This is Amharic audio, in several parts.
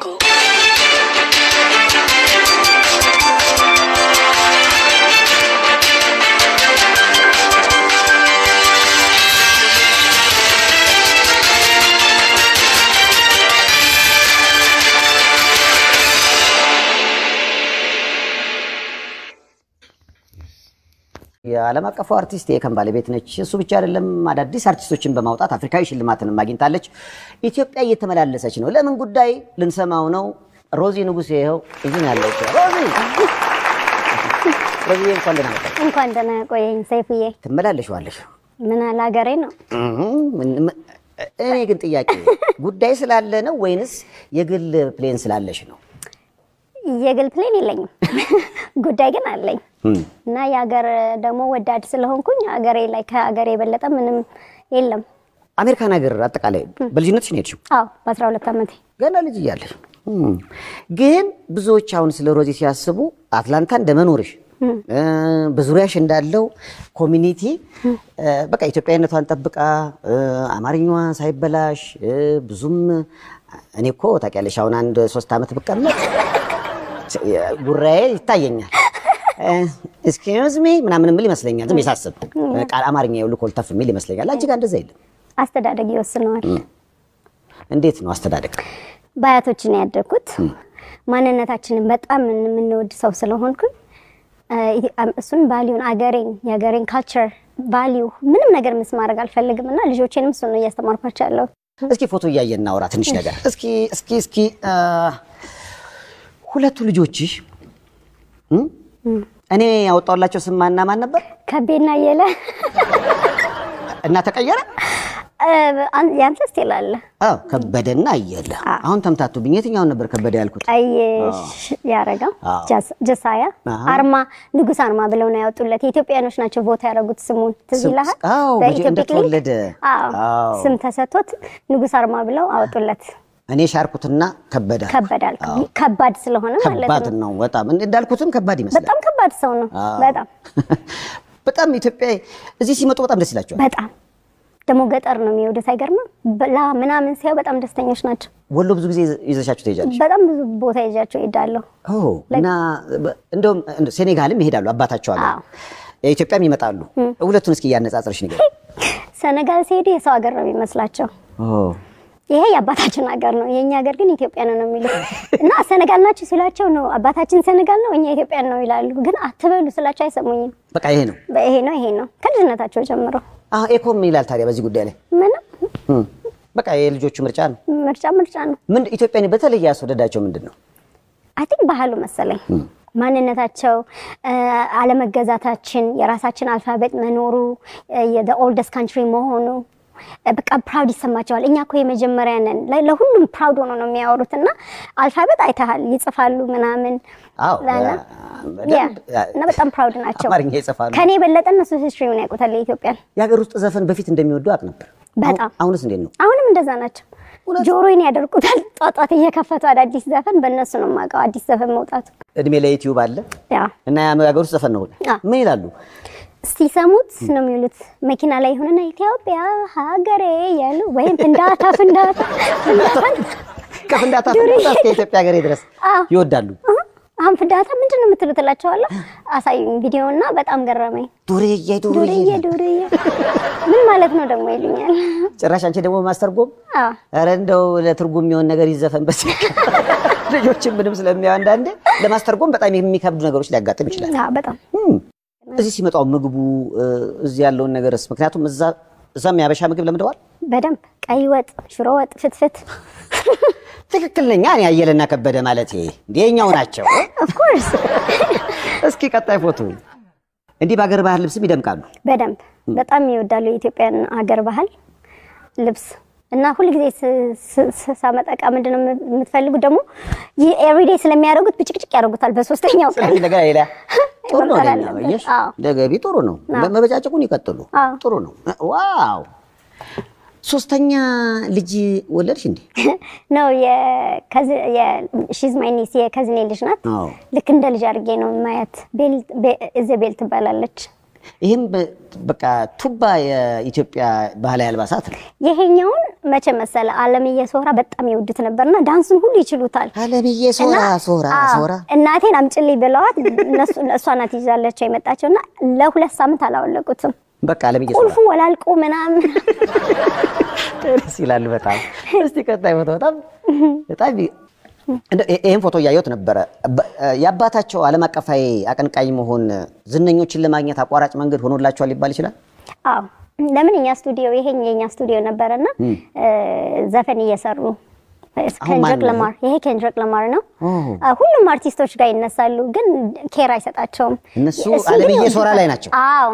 Go. የዓለም አቀፉ አርቲስት የከን ባለቤት ነች። እሱ ብቻ አይደለም፣ አዳዲስ አርቲስቶችን በማውጣት አፍሪካዊ ሽልማትንም አግኝታለች። ኢትዮጵያ እየተመላለሰች ነው። ለምን ጉዳይ ልንሰማው ነው። ሮዚ ንጉሴ ይኸው እዚህ ነው ያለችው። ሮዚ ሮዚ እንኳን ደህና መጣሽ። እንኳን ደህና ቆየኝ ሰይፍዬ። ትመላለሽዋለሽ። ምን አለ ሀገሬ ነው። እኔ ግን ጥያቄ ጉዳይ ስላለ ነው ወይንስ የግል plane ስላለሽ ነው? የግል plane የለኝም፣ ጉዳይ ግን አለኝ። እና የሀገር ደግሞ ወዳድ ስለሆንኩኝ ሀገሬ ላይ ከሀገሬ የበለጠ ምንም የለም። አሜሪካን ሀገር አጠቃላይ በልጅነትሽ ነው የሄድሽው? አዎ በአስራ ሁለት ዓመቴ። ገና ልጅ እያለሽ? ግን ብዙዎች አሁን ስለ ሮዚ ሲያስቡ አትላንታ እንደመኖርሽ በዙሪያሽ እንዳለው community በቃ ኢትዮጵያዊነቷን ጠብቃ አማርኛዋ ሳይበላሽ ብዙም እኔ እኮ ታውቂያለሽ አሁን አንድ ሶስት ዓመት ብቀመጥ ጉራዬ ይታየኛል። excuse me ምናምን የሚል ይመስለኛል። ዝም ሳስብ ቃል አማርኛ የሆነ ኮልተፍ የሚል ይመስለኛል። አንቺ ጋር እንደዛ የለም። አስተዳደግ ይወስነዋል። እንዴት ነው አስተዳደግ? በአያቶችን ያደግኩት ማንነታችንን በጣም የምንወድ ሰው ስለሆንኩኝ እሱን value ን አገሬን የአገሬን culture value ምንም ነገር miss ማድረግ አልፈልግም እና ልጆቼንም እሱን ነው እያስተማርኳቸው ያለው። እስኪ ፎቶ እያየን እናውራ ትንሽ ነገር። እስኪ እስኪ እስኪ ሁለቱ ልጆችሽ? እኔ ያወጣሁላቸው ስም ማንና ማን ነበር? ከቤና እየለ እና ተቀየረ? ያንተ ስቲል አለ ከበደና እየለ። አሁን ተምታቱብኝ። የትኛውን ነበር ከበደ ያልኩት? ቀይ ያረጋ አዎ። ጀሳያ አርማ ንጉስ አርማ ብለው ነው ያወጡለት። የኢትዮጵያኖች ናቸው ቦታ ያደረጉት ስሙን ትዝ ይልሃል? አዎ። ስም ተሰጥቶት ንጉስ አርማ ብለው አወጡለት። እኔ ሻርኩትና ከበደ አልኩ። ከባድ ስለሆነ ማለት ከባድ ነው። በጣም እንዳልኩትም ከባድ ይመስላል። በጣም ከባድ ሰው ነው። በጣም በጣም ኢትዮጵያ እዚህ ሲመጡ በጣም ደስ ይላቸዋል። በጣም ደግሞ ገጠር ነው የሚወዱት። አይገርምም? በላ ምናምን ሲያዩ በጣም ደስተኞች ናቸው። ወሎ ብዙ ጊዜ ይዘሻችሁ ትሄጃለሽ? በጣም ብዙ ቦታ ይዣቸው እሄዳለሁ። እና እንደውም እንደ- ሴኔጋልም ይሄዳሉ አባታቸው አለ። ኢትዮጵያም ይመጣሉ። ሁለቱን እስኪ እያነጻጽርሽ ንገሪኝ። ሴኔጋል ሲሄዱ የሰው ሀገር ነው የሚመስላቸው። ይሄ የአባታችን ሀገር ነው፣ የእኛ ሀገር ግን ኢትዮጵያ ነው ነው የሚሉት እና ሴኔጋል ናቸው ሲሏቸው ነው አባታችን ሴኔጋል ነው እኛ ኢትዮጵያን ነው ይላሉ። ግን አትበሉ ስላቸው አይሰሙኝም። በቃ ይሄ ነው። ይሄ ነው ይሄ ነው ከልጅነታቸው ጀምሮ አዎ ኤኮንም ይላል ታዲያ በዚህ ጉዳይ ላይ ምንም በቃ የልጆቹ ምርጫ ነው። ምርጫ ምርጫ ነው። ምን ኢትዮጵያን በተለይ ያስወደዳቸው ምንድን ነው? I think ባህሉ መሰለኝ ማንነታቸው፣ አለመገዛታችን፣ የራሳችን alphabet መኖሩ፣ oldest country መሆኑ በቃ proud ይሰማቸዋል። እኛ እኮ የመጀመሪያ ነን። ለሁሉም proud ሆኖ ነው የሚያወሩት እና alphabet አይተሃል ይጽፋሉ ምናምን አዎ እና- በጣም proud ናቸው። ከኔ የበለጠ እነሱ history ውን ያውቁታል የኢትዮጵያን። የሀገር ውስጥ ዘፈን በፊት እንደሚወዱ አውቅ ነበር። በጣም አሁን- አሁንስ እንዴት ነው? አሁንም እንደዛ ናቸው። ጆሮዬን ያደርቁታል። ጧት ጧት እየከፈቱ አዳዲስ ዘፈን በእነሱ ነው የማውቀው አዲስ ዘፈን መውጣቱ። እድሜ ለዩቲዩብ አለ እና የሀገር ውስጥ ዘፈን ነው። ምን ይላሉ? ሲሰሙት ነው የሚውሉት። መኪና ላይ ሆነና ኢትዮጵያ ሀገሬ ያሉ ወይም ፍንዳታ ፍንዳታ ፍንዳታ ከፍንዳታ ፍንዳታ እስከ ኢትዮጵያ ሀገሬ ድረስ ይወዳሉ። አሁን ፍንዳታ ምንድን ነው የምትሉት እላቸዋለሁ። አሳዩኝ ቪዲዮ እና በጣም ገረመኝ። ዱርዬ ዱርዬ ዱርዬ ምን ማለት ነው ደግሞ ይሉኛል። ጭራሽ አንቺ ደግሞ ማስተርጎም አዎ ኧረ እንደው ለትርጉም የሚሆን ነገር ይዘፈን በስ ልጆችን ምንም ስለሚያው አንዳንዴ ለማስተርጎም በጣም የሚከብዱ ነገሮች ሊያጋጥም ይችላል። አዎ በጣም እዚህ ሲመጣው ምግቡ እዚህ ያለውን ነገርስ ምክንያቱም እዛ እዛም የሀበሻ ምግብ ለምደዋል። በደንብ ቀይ ወጥ፣ ሽሮ ወጥ፣ ፍትፍት ትክክል ነኝ። እኔ አየለና ከበደ ማለት የኛው ናቸው። of course እስኪ ቀጣይ ፎቶ እንዲህ በሀገር ባህል ልብስም ይደምቃሉ። በደንብ በጣም ይወዳሉ የኢትዮጵያን ሀገር ባህል ልብስ እና ሁልጊዜ ሳመጣ ዕቃ ምንድን ነው የምትፈልጉት? ደግሞ ይህ everyday ስለሚያደርጉት ብጭቅጭቅ ያደርጉታል። በሶስተኛው ቀን ጥሩ ነው። ለኛ በየሽ ለገቢ ጥሩ ነው። መበጫጨቁን ይቀጥሉ። ጥሩ ነው። wow ሶስተኛ ልጅ ወለድሽ እንዴ? ነው she's my niece የ cousin ኤ ልጅ ናት። ልክ እንደ ልጅ አድርጌ ነው ማያት። እዘቤል ትባላለች። ይህም በቃ ቱባ የኢትዮጵያ ባህላዊ አልባሳት ነው። ይሄኛውን መቼ መሰለ አለምዬ ሶራ በጣም ይወዱት ነበርና ዳንሱን ሁሉ ይችሉታል። አለምዬ ሶራ ሶራ ሶራ እናቴን አምጭልኝ ብለዋት እሷ ናት ይዛለቸው የመጣቸው እና ለሁለት ሳምንት አላወለቁትም። በቃ አለምዬ ሶራ ቁልፉ ወላልቆ ምናምን ደስ ይላል በጣም። እስቲ ቀጣይ ፎቶ በጣም በጣም ይህን ፎቶ እያየሁት ነበረ። የአባታቸው ዓለም አቀፋዊ አቀንቃኝ መሆን ዝነኞችን ለማግኘት አቋራጭ መንገድ ሆኖላቸዋል ሊባል ይችላል። አዎ ለምን እኛ ስቱዲዮ ይሄኝ የኛ ስቱዲዮ ነበረና ዘፈን እየሰሩ ኬንድሪክ? ለማር ይሄ ኬንድሪክ ለማር ነው። ሁሉም አርቲስቶች ጋር ይነሳሉ፣ ግን ኬር አይሰጣቸውም። እነሱ አለምዬ ሶራ ላይ ናቸው። አዎ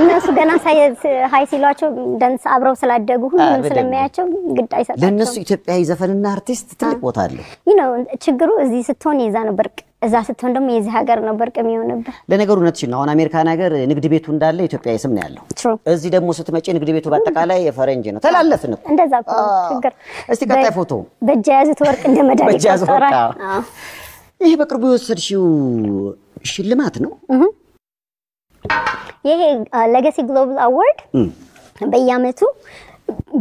እነሱ ገና ሀይ ሲሏቸው ደንስ አብረው ስላደጉ በደንብ። ስለሚያያቸው ግድ አይሰጣቸውም። ለእነሱ ኢትዮጵያዊ ዘፈንና አርቲስት ትልቅ ቦታ አለው። ይህ ነው ችግሩ። እዚህ ስትሆን የዛ ነው ብርቅ፣ እዛ ስትሆን ደግሞ የዚህ ሀገር ነው ብርቅ የሚሆንብህ። ለነገሩ እውነትሽን ነው። አሁን አሜሪካን ሀገር ንግድ ቤቱ እንዳለ ኢትዮጵያዊ ስም ነው ያለው። እዚህ ደግሞ ስትመጪ ንግድ ቤቱ በአጠቃላይ የፈረንጅ ነው። ተላለፍን እኮ። እንደዛ ችግር። እስቲ ቀጣይ ፎቶ በእጅ የያዙት ወርቅ እንደ መዳብ ይቆጠራል። ይህ በቅርቡ የወሰድሽው ሽልማት ነው። ይሄ Legacy Global Award በየአመቱ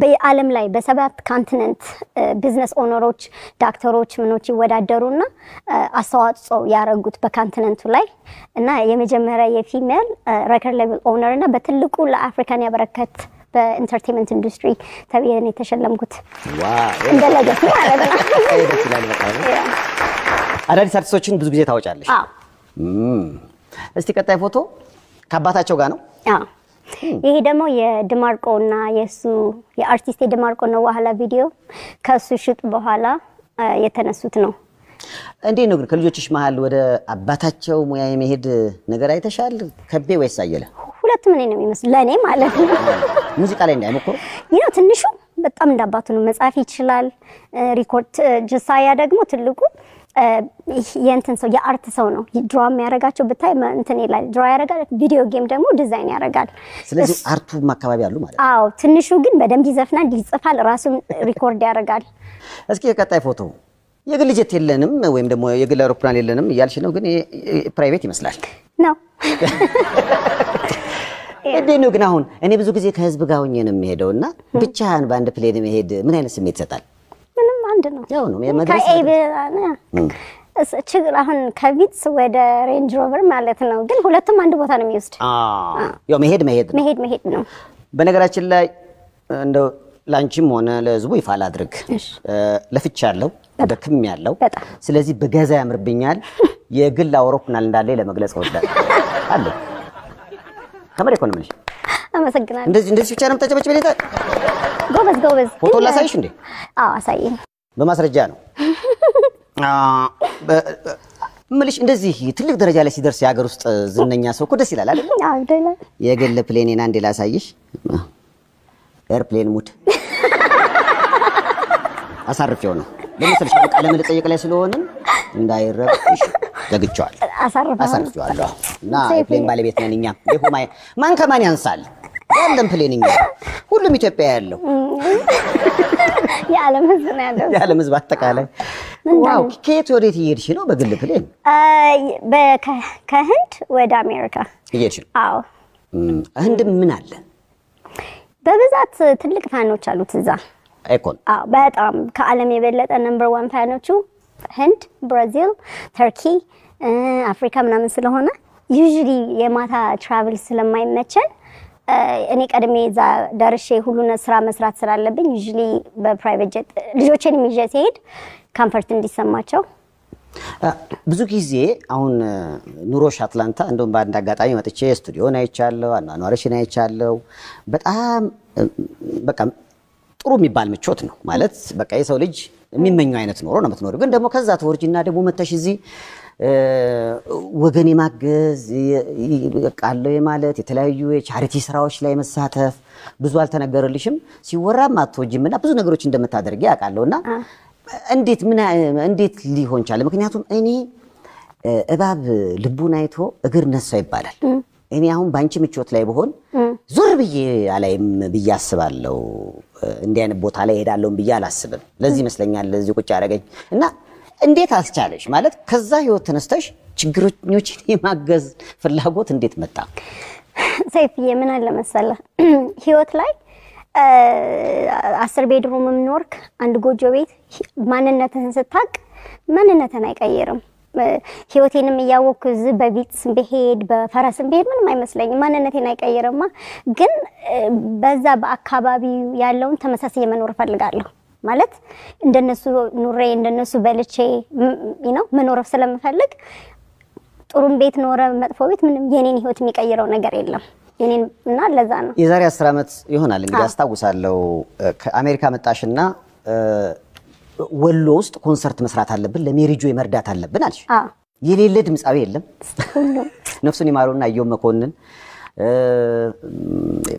በዓለም ላይ በሰባት continent business owner ኦች፣ ዳክተሮች ምኖች ይወዳደሩና አስተዋጽኦ ያደረጉት በ continent ኡ ላይ እና የመጀመሪያ የ female record label owner እና በትልቁ ለ African ያበረከት በ entertainment industry ተብዬ የተሸለምኩት። እንደ ማለት ነው። አዳዲስ አርቲስቶችን ብዙ ጊዜ ታወጫለሽ። እስቲ ቀጣይ ፎቶ ከአባታቸው ጋር ነው። አዎ ይሄ ደግሞ የድማርቆ እና የእሱ የአርቲስት የድማርቆ ነው ዋህላ ቪዲዮ ከእሱ ሽጥ በኋላ የተነሱት ነው። እንዴት ነው ግን ከልጆችሽ መሀል ወደ አባታቸው ሙያ የመሄድ ነገር አይተሻል? ከቤ ወይስ አየለ? ሁለቱም እኔ ነው የሚመስሉ ለእኔ ማለት ነው። ሙዚቃ ላይ እንዳይሞክሩ ይህ ትንሹ በጣም እንዳባቱ ነው መጻፍ ይችላል። ሪኮርድ ጅሳያ ደግሞ ትልቁ የእንትን ሰው የ art ሰው ነው። draw የሚያደርጋቸው ብታይ እንትን ይላል draw ያደርጋል። video game ደግሞ ዲዛይን ያደርጋል። ስለዚህ art ኡም አካባቢ አሉ ማለት ነው። አዎ ትንሹ ግን በደንብ ይዘፍናል፣ ይጽፋል፣ ራሱን record ያደርጋል። እስኪ የቀጣይ ፎቶ የግል ጀት የለንም ወይም ደግሞ የግል አውሮፕላን የለንም እያልሽ ነው፣ ግን private ይመስላል። ነው እንዴት ነው ግን አሁን እኔ ብዙ ጊዜ ከህዝብ ጋር ሆኜ ነው የሚሄደው እና ብቻህን በአንድ plane መሄድ ምን አይነት ስሜት ይሰጣል? አንድ ነው። ያው ነው የመድረስ ችግር አሁን ከቪትስ ወደ ሬንጅ ሮቨር ማለት ነው። ግን ሁለቱም አንድ ቦታ ነው የሚወስድ። ያው መሄድ መሄድ ነው። መሄድ መሄድ ነው። በነገራችን ላይ እንደው ላንቺም ሆነ ለህዝቡ ይፋ ላድርግ፣ ለፍቻ ያለው ደክም ያለው በጣም። ስለዚህ በገዛ ያምርብኛል። የግል አውሮፕላን እንዳለ ለመግለጽ እወዳለሁ። አለ ከመሬ እኮ ነው የምልሽ። አመሰግናለሁ። እንደዚህ እንደዚህ ብቻ ነው የምታጨበጭ ቤታ ጎበዝ ጎበዝ። ፎቶ ላሳይሽ እንዴ? አዎ አሳየኝ። በማስረጃ ነው እምልሽ። እንደዚህ ትልቅ ደረጃ ላይ ሲደርስ የሀገር ውስጥ ዝነኛ ሰው እኮ ደስ ይላል አይደል? የግል plane ኤን አንዴ ላሳይሽ። airplane mode አሳርፌው ነው ለምሳሌ ቃለ መጠየቅ ላይ ስለሆንን እንዳይረብሽ አሳርፈው አሳርፌዋለሁ እና ሰይፍ የ plane ባለቤት ነን እኛ። ማን ከማን ያንሳል? ያለን plane እኛ ሁሉም ኢትዮጵያ ያለው የዓለም ሕዝብ ነው ያለው። የዓለም ሕዝብ አጠቃላይ wow። ከየት ወዴት እየሄድሽ ነው? በግል plane ከህንድ ወደ አሜሪካ። እየሄድሽ ነው? አዎ ህንድም ምን አለ በብዛት ትልቅ fan ኦች አሉት እዛ። ኤኮን አዎ በጣም ከዓለም የበለጠ number one fan ኦቹ ህንድ፣ ብራዚል፣ ተርኪ፣ አፍሪካ ምናምን ስለሆነ usually የማታ travel ስለማይመቸን እኔ ቀድሜ እዛ ደርሼ ሁሉን ስራ መስራት ስላለብኝ usually በ private jet ልጆቼን ይዤ ሲሄድ comfort እንዲሰማቸው ብዙ ጊዜ አሁን ኑሮሽ አትላንታ እንደውም በአንድ አጋጣሚ መጥቼ ስቱዲዮን አይቻለሁ፣ አኗኗርሽን አይቻለሁ። በጣም በቃ ጥሩ የሚባል ምቾት ነው ማለት በቃ የሰው ልጅ የሚመኘው አይነት ኖሮ ነው የምትኖሪው። ግን ደግሞ ከዛ ተወርጅና ደግሞ መተሽ እዚህ ወገን የማገዝ አለው የማለት የተለያዩ የቻሪቲ ስራዎች ላይ መሳተፍ ብዙ አልተነገረልሽም። ሲወራም አትወጂም እና ብዙ ነገሮች እንደምታደርጊ ያውቃለሁ እና እንዴት ምን እንዴት ሊሆን ቻለ? ምክንያቱም እኔ እባብ ልቡን አይቶ እግር ነሳው ይባላል። እኔ አሁን በአንቺ ምቾት ላይ ብሆን ዞር ብዬ አላይም ብዬ አስባለሁ። እንዲህ አይነት ቦታ ላይ ሄዳለሁም ብዬ አላስብም። ለዚህ ይመስለኛል ለዚህ ቁጭ ያደረገኝ እና እንዴት አስቻለሽ? ማለት ከዛ ህይወት ተነስተሽ ችግረኞችን የማገዝ ፍላጎት እንዴት መጣ? ሰይፍዬ ምን አለ መሰለህ ህይወት ላይ አስር bedroom ም ኖርክ አንድ ጎጆ ቤት ማንነትህን ስታቅ ማንነትህን አይቀይርም። ህይወቴንም እያወቅኩ እዚህ በቢትስ ብሄድ በፈረስም ብሄድ ምንም አይመስለኝም። ማንነቴን አይቀይርማ። ግን በዛ በአካባቢው ያለውን ተመሳሳይ መኖር እፈልጋለሁ። ማለት እንደነሱ ኑሬ እንደነሱ በልቼ ነው መኖር ስለምፈልግ ጥሩም ቤት ኖረ መጥፎ ቤት ምንም የኔን ህይወት የሚቀይረው ነገር የለም። የኔን እና ለዛ ነው የዛሬ አስር ዓመት ይሆናል እንግዲህ አስታውሳለሁ። ከአሜሪካ መጣሽና ወሎ ውስጥ ኮንሰርት መስራት አለብን ለሜሪጆ መርዳት አለብን አዎ የሌለ ድምፃዊ የለም። ነፍሱን ይማረውና እዮብ መኮንን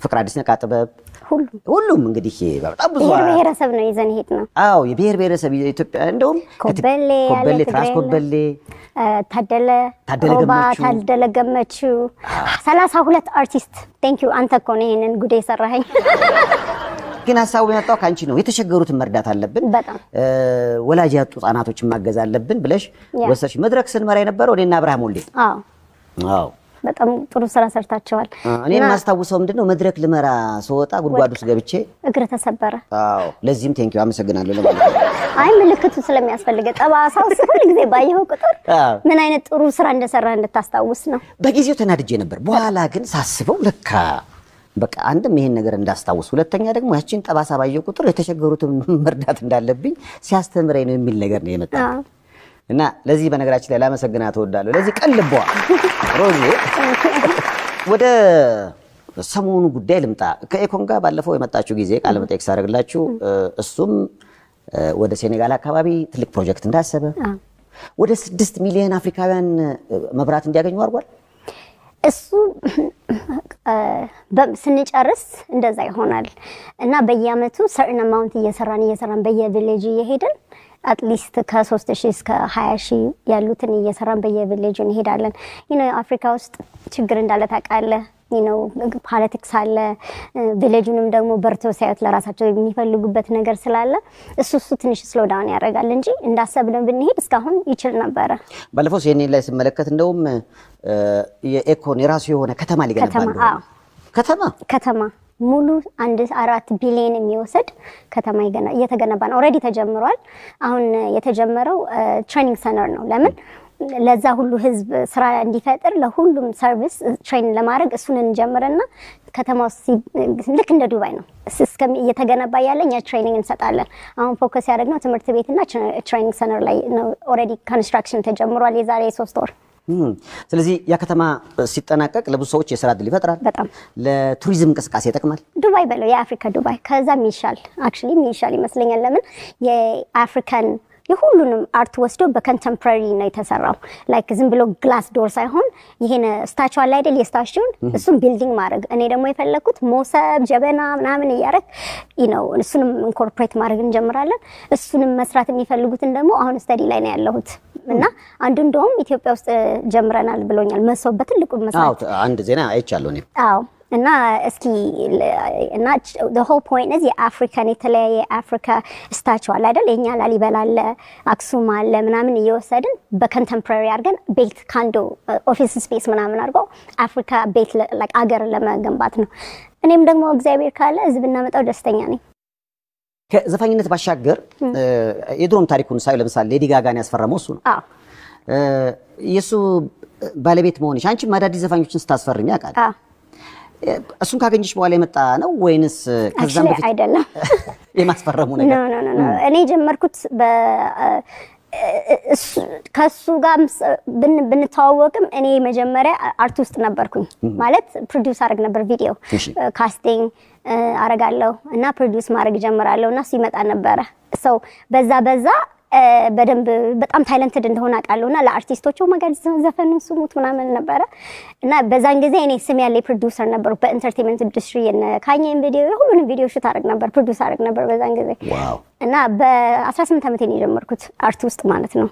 ፍቅር አዲስ ነቃ ጥበብ ሁሉም። ሁሉም እንግዲህ በጣም ብዙ ብሔረሰብ ነው ይዘን ሄድ ነው። አዎ የብሔር ብሔረሰብ የኢትዮጵያ እንደውም ኮበሌ ኮበሌ ትራስ ኮበሌ ታደለ ታደለ ገመቹ። ታደለ ገመቹ። ሰላሳ ሁለት አርቲስት። Thank you። አንተ እኮ ነው ይሄንን ጉዴ የሰራኸኝ። ግን ሀሳቡ የመጣው ከአንቺ ነው። የተቸገሩትን መርዳት አለብን፣ ወላጅ ያጡ ህጻናቶችን ማገዝ አለብን ብለሽ ወሰድሽ። መድረክ ስንመራ የነበረው እኔና አብርሃም ወልዴ። አዎ። አዎ በጣም ጥሩ ስራ ሰርታቸዋል። እኔ የማስታውሰው ምንድን ነው መድረክ ልመራ ስወጣ ጉድጓድ ውስጥ ገብቼ እግር ተሰበረ። አዎ ለዚህም thank you አመሰግናለሁ ለማለት አይ ምልክቱ ስለሚያስፈልገ ጠባሳው ሁል ጊዜ ባየኸው ቁጥር ምን አይነት ጥሩ ስራ እንደሰራ እንድታስታውስ ነው። በጊዜው ተናድጄ ነበር። በኋላ ግን ሳስበው ለካ በቃ አንድም ይሄን ነገር እንዳስታውስ፣ ሁለተኛ ደግሞ ያችን ጠባሳ ባየው ቁጥር የተቸገሩትን መርዳት እንዳለብኝ ሲያስተምረኝ ነው የሚል ነገር ነው የመጣ እና ለዚህ በነገራችን ላይ ላመሰግናት እወዳለሁ። ለዚህ ቀን ልቧ ሮዚ ወደ ሰሞኑ ጉዳይ ልምጣ። ከኤኮን ጋር ባለፈው የመጣችሁ ጊዜ ቃለ መጠይቅ ሳደርግላችሁ እሱም ወደ ሴኔጋል አካባቢ ትልቅ ፕሮጀክት እንዳሰበ ወደ ስድስት ሚሊዮን አፍሪካውያን መብራት እንዲያገኙ አድርጓል። እሱ ስንጨርስ እንደዛ ይሆናል እና በየአመቱ certain amount እየሰራን እየሰራን በየ village እየሄድን at least ከሶስት ሺህ እስከ ሀያ ሺህ ያሉትን እየሰራን በየ village ኡ እንሄዳለን። አፍሪካ ውስጥ ችግር እንዳለ ታውቃለህ። ነው politics አለ። village ኡንም ደግሞ በርቶ ሳያዩት ለራሳቸው የሚፈልጉበት ነገር ስላለ እሱ እሱ ትንሽ slow down ያደርጋል እንጂ እንዳሰብነው ብንሄድ እስካሁን ይችል ነበረ። ባለፈው CNN ላይ ስመለከት እንደውም የኤኮን የራሱ የሆነ ከተማ ሊገነባ ከተማ ከተማ ሙሉ አንድ አራት ቢሊዮን የሚወስድ ከተማ እየተገነባ ነው። Already ተጀምሯል። አሁን የተጀመረው training center ነው። ለምን ለዛ ሁሉ ህዝብ ስራ እንዲፈጥር ለሁሉም service train ለማድረግ እሱን እንጀምርና ከተማ ውስጥ ልክ እንደ ዱባይ ነው እየተገነባ ያለ እኛ training እንሰጣለን። አሁን focus ያደረግነው ትምህርት ቤትና training center ላይ ነው። Already construction ተጀምሯል የዛሬ ሶስት ወር ስለዚህ ያ ከተማ ሲጠናቀቅ ለብዙ ሰዎች የስራ እድል ይፈጥራል። በጣም ለቱሪዝም እንቅስቃሴ ይጠቅማል። ዱባይ በለው የአፍሪካ ዱባይ ከዛም ይሻል actually ይሻል ይመስለኛል። ለምን የአፍሪካን የሁሉንም art ወስዶ በ contemporary ነው የተሰራው። like ዝም ብሎ glass door ሳይሆን ይሄን statue አለ አይደል? የ statue ን እሱም building ማድረግ። እኔ ደግሞ የፈለግኩት መሶብ ጀበና ምናምን እያደረግ ነው እሱንም incorporate ማድረግ እንጀምራለን። እሱንም መስራት የሚፈልጉትን ደግሞ አሁን study ላይ ነው ያለሁት። እና አንዱ እንደውም ኢትዮጵያ ውስጥ ጀምረናል ብሎኛል። መሶብ በትልቁ መስራት። አንድ ዜና አይቻለሁ አዎ እና እስኪ እና whole point የአፍሪካን የተለያየ የአፍሪካ statue አለ አይደል የኛ ላሊበላ አለ አክሱም አለ ምናምን እየወሰድን በ contemporary አድርገን ቤት condo office space ምናምን አድርገው አፍሪካ ቤት አገር ለመገንባት ነው። እኔም ደግሞ እግዚአብሔር ካለ ህዝብ እናመጣው ደስተኛ ነኝ። ከዘፋኝነት ባሻገር የድሮም ታሪኩን ሳይ ለምሳሌ ሌዲ ጋጋን ያስፈረመው እሱ ነው። የእሱ ባለቤት መሆንሽ አንቺም አዳዲስ ዘፋኞችን ስታስፈርሚ ያውቃል። እሱን ካገኘሽ በኋላ የመጣ ነው ወይንስ ከዛም በፊት አይደለም? የማስፈረሙ ነገር? እኔ የጀመርኩት እሱ- ከሱ ጋር ብንተዋወቅም እኔ መጀመሪያ art ውስጥ ነበርኩኝ። ማለት produce አደረግ ነበር ቪዲዮ። casting አረጋለሁ እና produce ማድረግ ጀምራለሁ እና እሱ ይመጣ ነበረ። ሰው በዛ በዛ በደንብ በጣም talented እንደሆነ አውቃለሁ እና ለአርቲስቶች መጋድ ዘፈን ስሙት ምናምን ነበረ እና በዛን ጊዜ እኔ ስም ያለ ፕሮዲውሰር ነበሩ በ entertainment industry ካኝን ቪዲዮ የሁሉንም video shoot አደረግ ነበር produce አደረግ ነበር በዛን ጊዜ እና በ18 ዓመቴ ነው የጀመርኩት art ውስጥ ማለት ነው።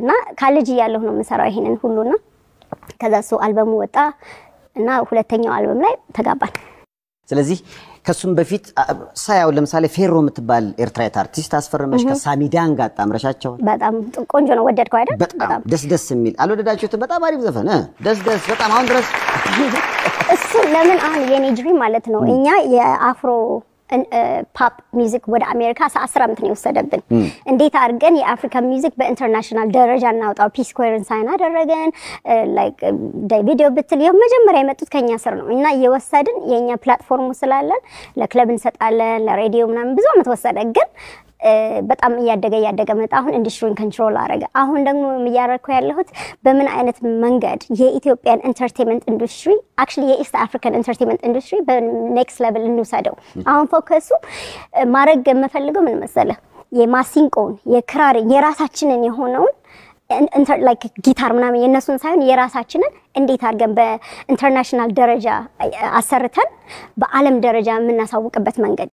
እና ካሌጅ እያለሁ ነው የምሰራው ይሄንን ሁሉና ከዛ እሱ አልበሙ ወጣ እና ሁለተኛው አልበም ላይ ተጋባን። ስለዚህ ከሱም በፊት ሳያው ለምሳሌ ፌሮ የምትባል ኤርትራዊት አርቲስት አስፈረመሽ ከሳሚዳን ጋር አጣምረሻቸዋል። በጣም ቆንጆ ነው። ወደድከው አይደል? በጣም ደስ ደስ የሚል አልወደዳችሁትም? በጣም አሪፍ ዘፈን? ደስ ደስ በጣም አሁን ድረስ እሱ ለምን አሁን የኔ dream ማለት ነው እኛ የ Afro pop music ወደ አሜሪካ አስር ዓመት ነው የወሰደብን። እንዴት አድርገን የአፍሪካን music በ international ደረጃ እናውጣው? P-Square ን ሳይን አደረገን። like video ብትል መጀመሪያ የመጡት ከኛ ስር ነው እና እየወሰድን የእኛ platform ኡ ስላለን ለክለብ እንሰጣለን፣ ለሬዲዮ ምናምን ብዙ ዓመት ወሰደ ግን በጣም እያደገ እያደገ መጣ። አሁን industry ን control አረገ። አሁን ደግሞ እያረኩ ያለሁት በምን አይነት መንገድ የኢትዮጵያን entertainment industry actually የ East African entertainment industry በ next level እንውሰደው። አሁን focus ኡ ማድረግ የምፈልገው ምን መሰለህ፣ የማሲንቆውን የክራርን የራሳችንን የሆነውን like ጊታር ምናምን የእነሱን ሳይሆን የራሳችንን እንዴት አድርገን በ international ደረጃ አሰርተን በዓለም ደረጃ የምናሳውቅበት መንገድ